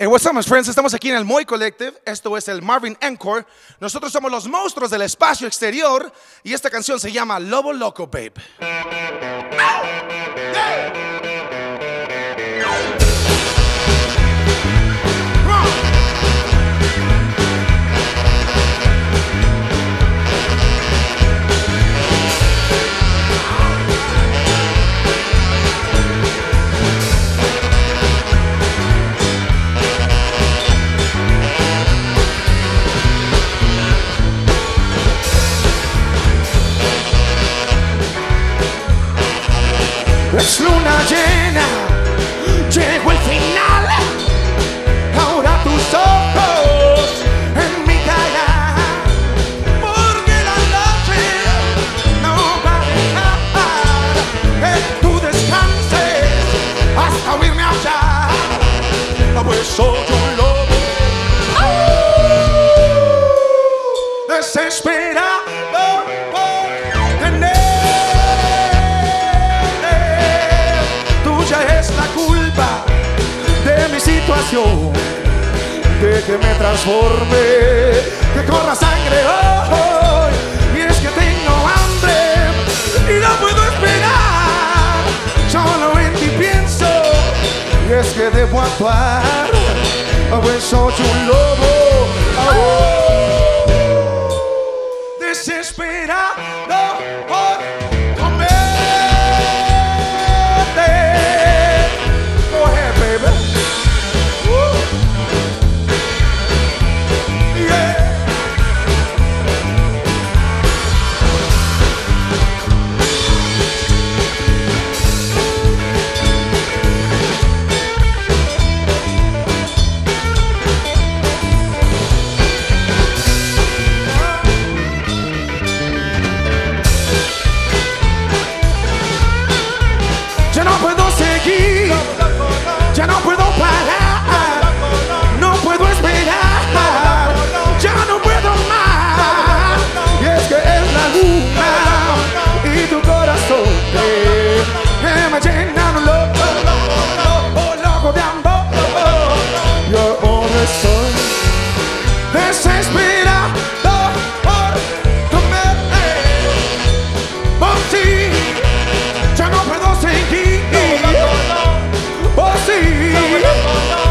Hey, what's up, my friends? Estamos aquí en el Moy Collective. Esto es el Marvin Encore. Nosotros somos los monstruos del espacio exterior y esta canción se llama Lobo Loco, babe. Es luna llena, llegó el de mi situación, de que me transforme, que corra sangre hoy. Y es que tengo hambre y no puedo esperar. Solo en ti pienso y es que debo actuar. Pues soy un lobo.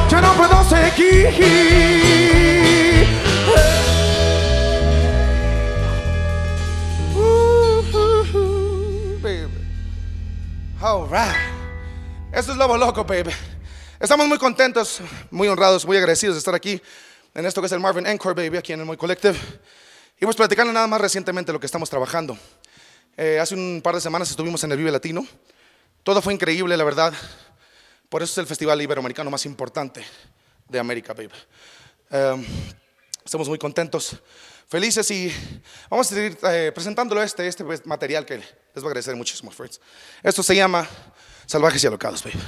Ya no puedo seguir. Babe. All right. Esto es Lobo Loco, babe. Estamos muy contentos, muy honrados, muy agradecidos de estar aquí en esto que es el Marvin Encore, baby, aquí en el Moy Collective. Y vamos platicando nada más recientemente lo que estamos trabajando. Eh, hace un par de semanas estuvimos en el Vive Latino. Todo fue increíble, la verdad. Por eso es el festival iberoamericano más importante de América, babe. Um, estamos muy contentos, felices y vamos a seguir eh, presentándolo este, este material que les va a agradecer muchísimo, friends. Esto se llama Salvajes y Alocados, babe.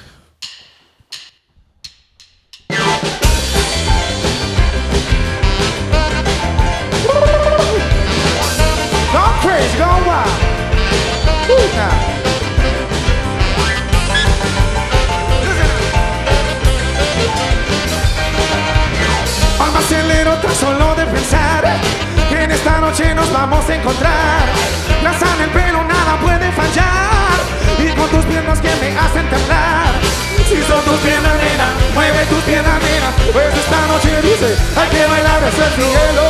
Go. Encontrar. En el pelo, nada puede fallar. Y con tus piernas que me hacen temblar. Si son tus piernas, nena, mueve tus piernas, nena. Pues esta noche dice, hay que bailar hasta el cielo.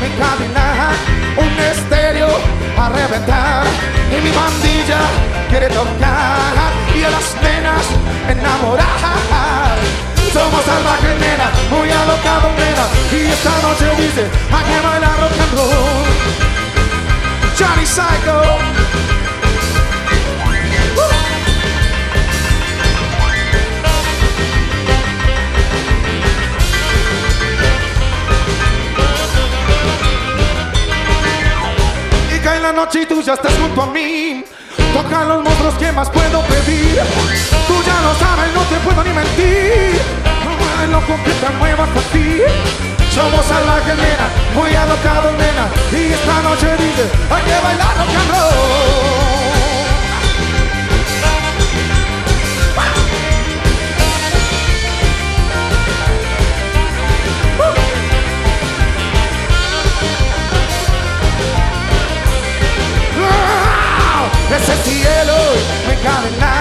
Me encadena un estéreo a reventar. Y mi bandilla quiere tocar. Y a las nenas enamorar. Somos salvajes, nena, muy alocados, nena. Y esta noche dice, hay que bailar rock and roll. Johnny Psycho. Y cae la noche y tú ya estás junto a mí. Toca los monstruos, ¿qué más puedo pedir? Tú ya lo sabes, no te puedo ni mentir. No loco que te muevas a ti. Somos salvajes, nena, muy alocados, nena. Y esta noche hay que bailar rock and roll. Uh. Ese cielo me cadena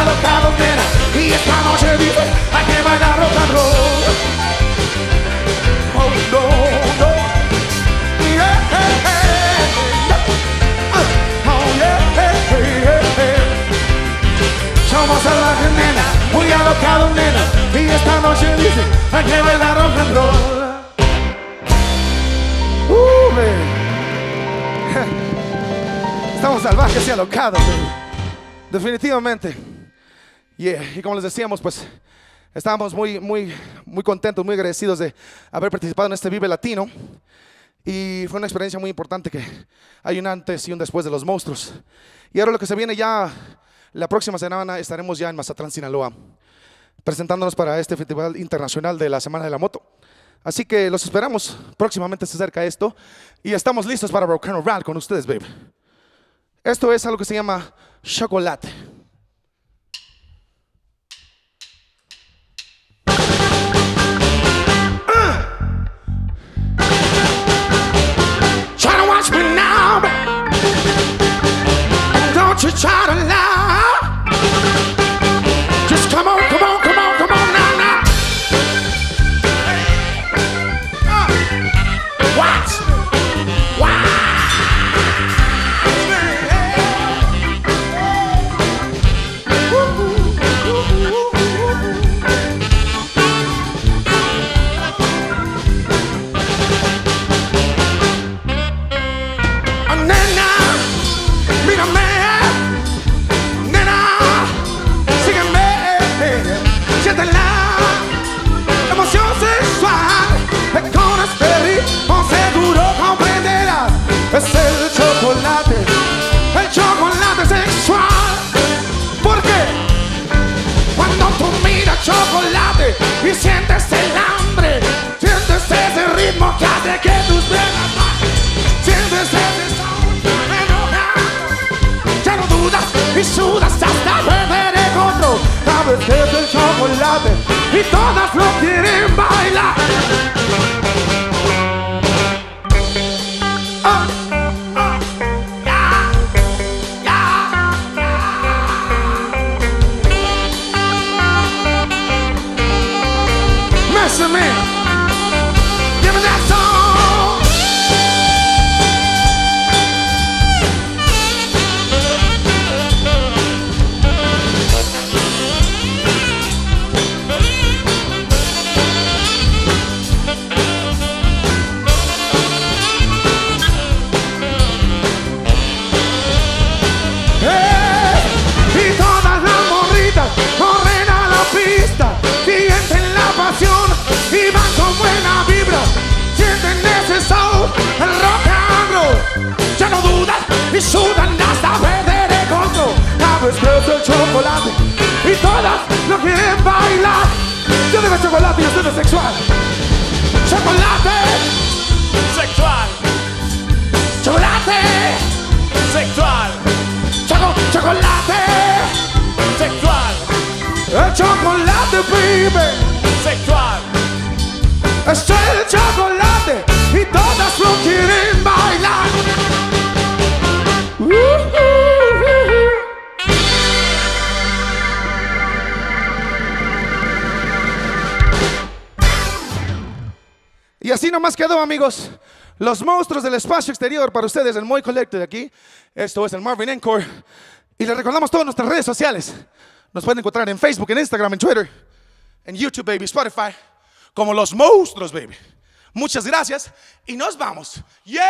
alocados, nena. Y esta noche dice, hay que bailar rock and roll. Oh, no. Oh. Somos salvajes, nena, muy alocados, nena. Y esta noche dice, hay que bailar rock and roll. Uh. Estamos salvajes y alocados. Definitivamente. Yeah. Y como les decíamos, pues estábamos muy, muy, muy contentos, muy agradecidos de haber participado en este Vive Latino. Y fue una experiencia muy importante que hay un antes y un después de los monstruos. Y ahora lo que se viene ya, la próxima semana estaremos ya en Mazatlán, Sinaloa, presentándonos para este Festival Internacional de la Semana de la Moto. Así que los esperamos, próximamente se acerca esto y estamos listos para and Roll con ustedes, baby. Esto es algo que se llama chocolate. Chocolate, el chocolate sexual. ¿Por qué? Cuando tú miras chocolate y sientes el hambre, sientes ese ritmo que hace que tus venas. Sientes ese sound enojado. Ya no dudas y sudas hasta perder el control. Sabes que es el chocolate y todas lo quieren bailar. Ya. Y sudan hasta perder el control. Que es el chocolate y todas lo quieren bailar. Yo digo chocolate y usted es sexual. Chocolate, Sexual, chocolate, sexual, choco, chocolate. sexual, El chocolate, baby. sexual. Es el chocolate así nomás quedó, amigos. Los monstruos del espacio exterior para ustedes, el Moy Collective aquí. Esto es el Marvin Encore. Y les recordamos todas nuestras redes sociales. Nos pueden encontrar en Facebook, en Instagram, en Twitter, en YouTube, baby, Spotify, como los monstruos, baby. Muchas gracias y nos vamos. Yeah.